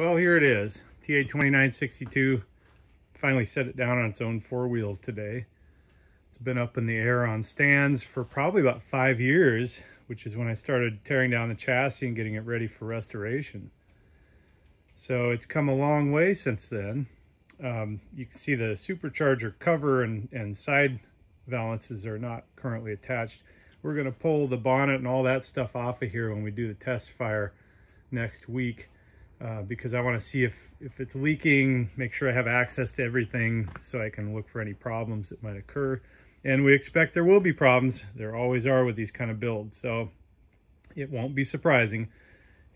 Well, here it is. TA 2962 finally set it down on its own four wheels today. It's been up in the air on stands for probably about five years, which is when I started tearing down the chassis and getting it ready for restoration. So it's come a long way since then. Um, you can see the supercharger cover and, and side valances are not currently attached. We're going to pull the bonnet and all that stuff off of here when we do the test fire next week uh, because I want to see if, if it's leaking, make sure I have access to everything so I can look for any problems that might occur. And we expect there will be problems. There always are with these kind of builds. So it won't be surprising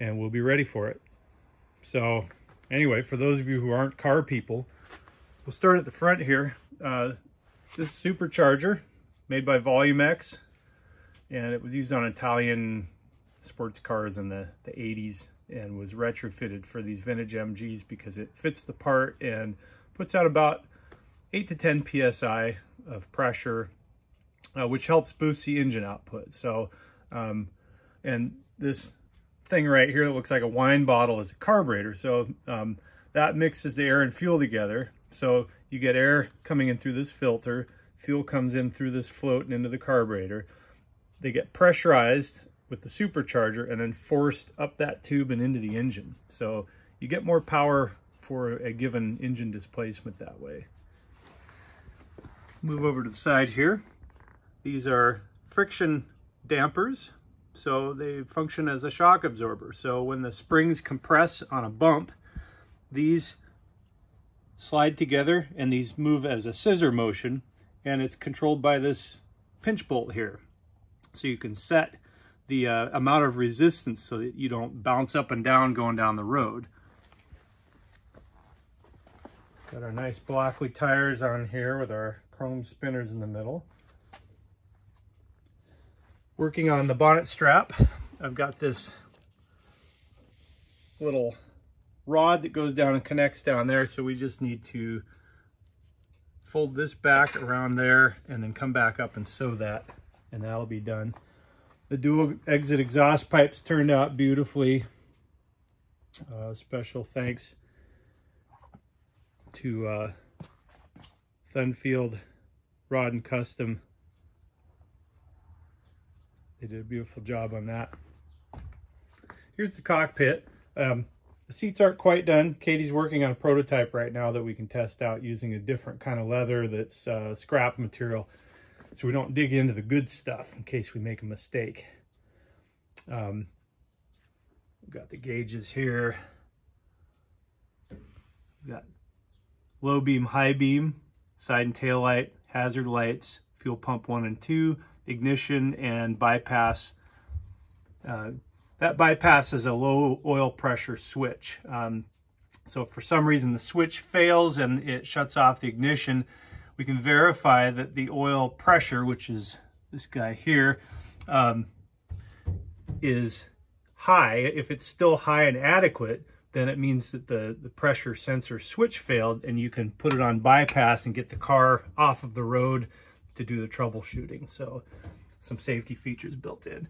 and we'll be ready for it. So anyway, for those of you who aren't car people, we'll start at the front here. Uh, this supercharger made by Volumex and it was used on Italian sports cars in the, the 80s and was retrofitted for these vintage MGs because it fits the part and puts out about 8 to 10 psi of pressure, uh, which helps boost the engine output. So, um, and this thing right here that looks like a wine bottle is a carburetor. So um, that mixes the air and fuel together. So you get air coming in through this filter, fuel comes in through this float and into the carburetor. They get pressurized with the supercharger and then forced up that tube and into the engine. So you get more power for a given engine displacement that way. Move over to the side here. These are friction dampers. So they function as a shock absorber. So when the springs compress on a bump, these slide together and these move as a scissor motion and it's controlled by this pinch bolt here. So you can set the uh, amount of resistance so that you don't bounce up and down going down the road. Got our nice Blockley tires on here with our chrome spinners in the middle. Working on the bonnet strap, I've got this little rod that goes down and connects down there. So we just need to fold this back around there and then come back up and sew that and that'll be done. The dual exit exhaust pipes turned out beautifully. Uh, special thanks to uh, Thunfield Rod and Custom. They did a beautiful job on that. Here's the cockpit. Um, the seats aren't quite done. Katie's working on a prototype right now that we can test out using a different kind of leather that's uh, scrap material so we don't dig into the good stuff in case we make a mistake. Um, we've got the gauges here. We've got low beam, high beam, side and tail light, hazard lights, fuel pump one and two, ignition and bypass. Uh, that bypass is a low oil pressure switch. Um, so for some reason the switch fails and it shuts off the ignition, we can verify that the oil pressure, which is this guy here, um, is high. If it's still high and adequate, then it means that the, the pressure sensor switch failed and you can put it on bypass and get the car off of the road to do the troubleshooting. So some safety features built in.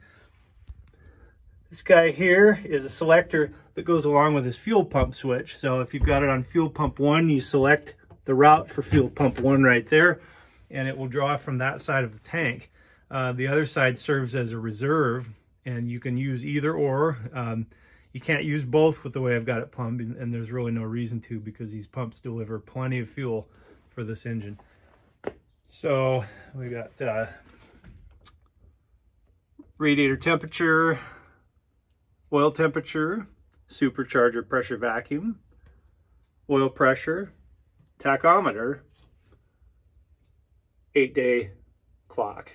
This guy here is a selector that goes along with this fuel pump switch. So if you've got it on fuel pump one, you select the route for fuel pump one right there, and it will draw from that side of the tank. Uh, the other side serves as a reserve, and you can use either or. Um, you can't use both with the way I've got it pumped, and, there's really no reason to because these pumps deliver plenty of fuel for this engine. So we got uh, radiator temperature, oil temperature, supercharger pressure vacuum, oil pressure, tachometer, eight day clock,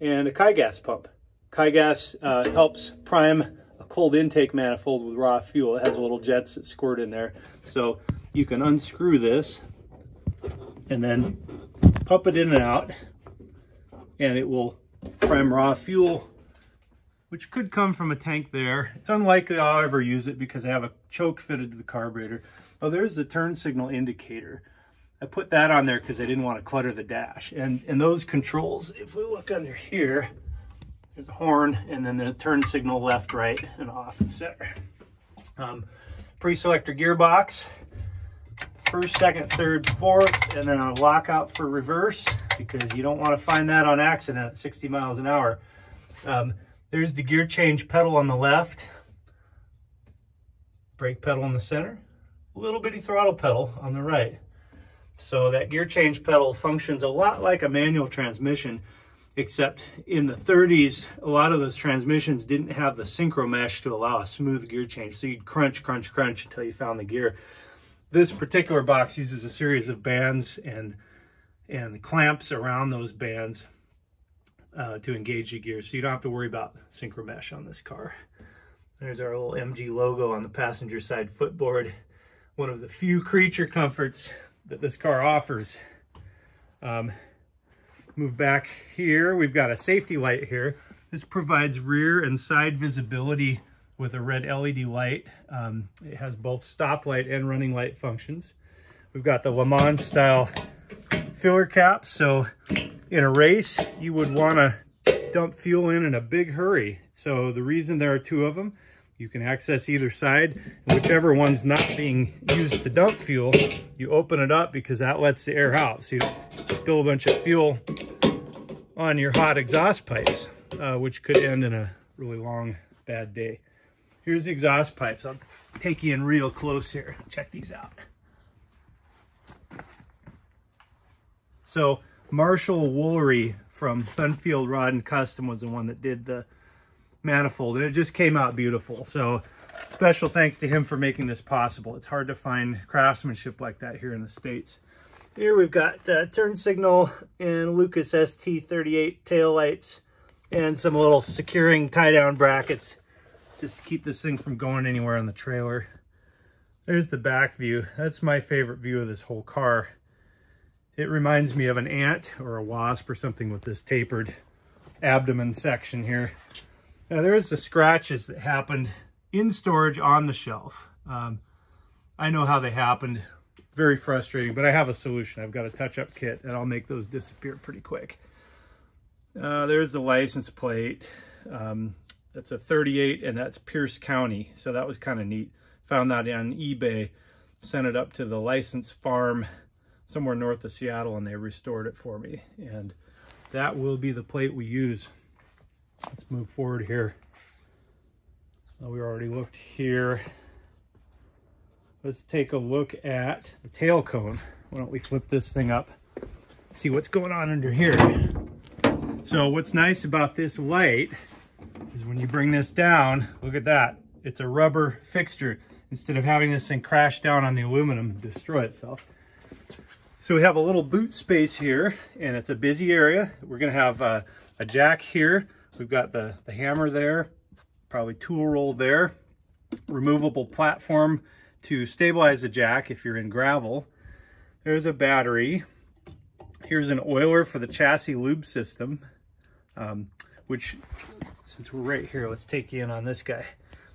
and a Ki-Gass pump. Ki-Gass uh, helps prime a cold intake manifold with raw fuel. It has little jets that squirt in there. So you can unscrew this and then pump it in and out and it will prime raw fuel which could come from a tank there. It's unlikely I'll ever use it because I have a choke fitted to the carburetor. Oh, there's the turn signal indicator. I put that on there because I didn't want to clutter the dash. And, and those controls, if we look under here, there's a horn and then the turn signal left, right, and off and center. Um, pre-selector gearbox. First, second, third, fourth, and then a lockout for reverse because you don't want to find that on accident at 60 miles an hour. Um, there's the gear change pedal on the left, brake pedal in the center, little bitty throttle pedal on the right. So that gear change pedal functions a lot like a manual transmission, except in the 30s, a lot of those transmissions didn't have the synchro mesh to allow a smooth gear change. So you'd crunch, crunch, crunch until you found the gear. This particular box uses a series of bands and and clamps around those bands uh, to engage the gears. So you don't have to worry about synchro mesh on this car. There's our little MG logo on the passenger side footboard. One of the few creature comforts that this car offers. Um, move back here. We've got a safety light here. This provides rear and side visibility with a red LED light. Um, it has both stoplight and running light functions. We've got the Le Mans style filler cap. So in a race, you would want to dump fuel in in a big hurry. So the reason there are two of them, you can access either side. Whichever one's not being used to dump fuel, you open it up because that lets the air out. So you don't spill a bunch of fuel on your hot exhaust pipes, uh, which could end in a really long, bad day. Here's the exhaust pipes. I'll take you in real close here. Check these out. So Marshall Woolery from Funfield Rod and Custom was the one that did the manifold and it just came out beautiful. So special thanks to him for making this possible. It's hard to find craftsmanship like that here in the States. Here we've got uh, turn signal and Lucas ST38 tail lights and some little securing tie down brackets just to keep this thing from going anywhere on the trailer. There's the back view. That's my favorite view of this whole car. It reminds me of an ant or a wasp or something with this tapered abdomen section here. Now there's the scratches that happened in storage on the shelf. Um, I know how they happened. Very frustrating, but I have a solution. I've got a touch-up kit and I'll make those disappear pretty quick. Uh, there's the license plate. Um, that's a 38 and that's Pierce County. So that was kind of neat. Found that on eBay, sent it up to the license farm somewhere north of Seattle and they restored it for me. And that will be the plate we use. Let's move forward here. Well, we already looked here. Let's take a look at the tail cone. Why don't we flip this thing up, see what's going on under here. So what's nice about this light is when you bring this down, look at that. It's a rubber fixture instead of having this thing crash down on the aluminum and destroy itself. So we have a little boot space here and it's a busy area. We're gonna have a, a jack here. We've got the, the hammer there, probably tool roll there, removable platform to stabilize the jack if you're in gravel. There's a battery. Here's an oiler for the chassis lube system, um, which since we're right here, let's take you in on this guy.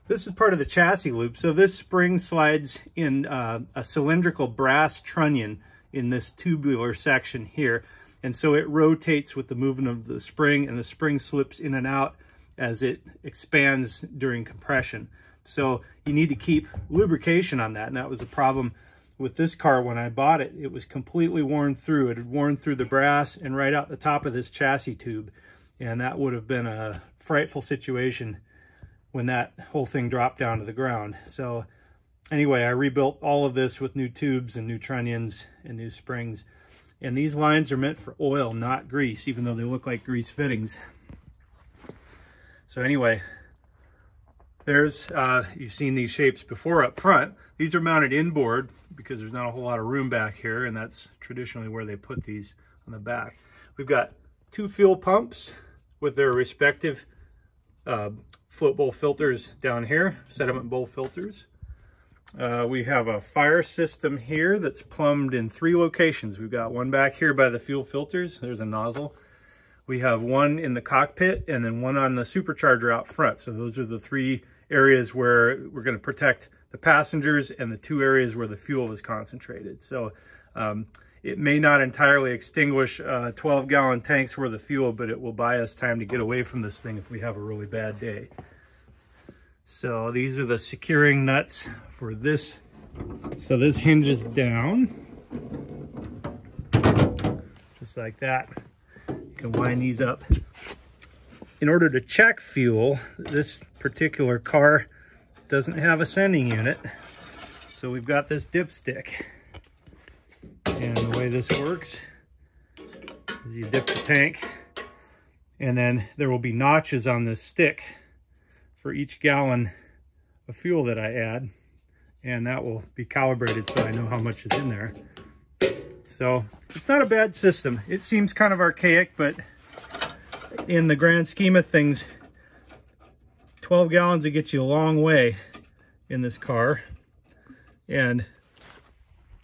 This is part of the chassis lube. So this spring slides in uh, a cylindrical brass trunnion in this tubular section here. And so it rotates with the movement of the spring and the spring slips in and out as it expands during compression. So you need to keep lubrication on that. And that was a problem with this car when I bought it. It was completely worn through. It had worn through the brass and right out the top of this chassis tube. And that would have been a frightful situation when that whole thing dropped down to the ground. So anyway, I rebuilt all of this with new tubes and new trunnions and new springs. And these lines are meant for oil, not grease, even though they look like grease fittings. So anyway, there's, uh, you've seen these shapes before up front. These are mounted inboard because there's not a whole lot of room back here, and that's traditionally where they put these on the back. We've got two fuel pumps with their respective uh, float bowl filters down here, sediment bowl filters. Uh, we have a fire system here that's plumbed in three locations. We've got one back here by the fuel filters. There's a nozzle. We have one in the cockpit and then one on the supercharger out front. So those are the three areas where we're going to protect the passengers and the two areas where the fuel is concentrated. So um, it may not entirely extinguish uh, 12 gallon tanks worth of fuel, but it will buy us time to get away from this thing if we have a really bad day. So these are the securing nuts for this. So this hinges down, just like that. You can wind these up. In order to check fuel, this particular car doesn't have a sending unit. So we've got this dipstick. And the way this works is you dip the tank and then there will be notches on this stick for each gallon of fuel that I add. And that will be calibrated so I know how much is in there. So it's not a bad system. It seems kind of archaic, but in the grand scheme of things, 12 gallons will get you a long way in this car. And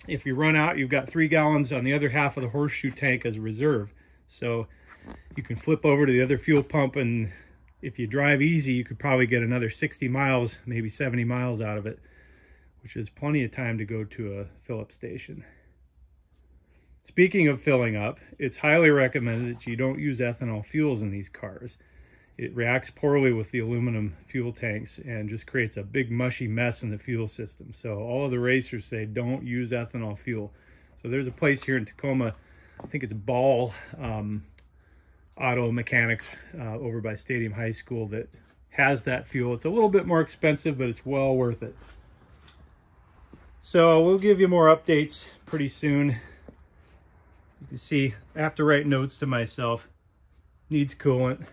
if you run out, you've got three gallons on the other half of the horseshoe tank as reserve. So you can flip over to the other fuel pump and if you drive easy, you could probably get another 60 miles, maybe 70 miles out of it, which is plenty of time to go to a fill-up station. Speaking of filling up, it's highly recommended that you don't use ethanol fuels in these cars. It reacts poorly with the aluminum fuel tanks and just creates a big mushy mess in the fuel system. So all of the racers say don't use ethanol fuel. So there's a place here in Tacoma, I think it's Ball, um, auto mechanics uh, over by Stadium High School that has that fuel. It's a little bit more expensive, but it's well worth it. So we'll give you more updates pretty soon. You can see I have to write notes to myself. Needs coolant.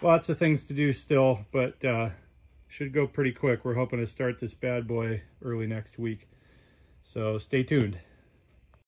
Lots of things to do still, but uh, should go pretty quick. We're hoping to start this bad boy early next week. So stay tuned.